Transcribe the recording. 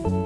Bye.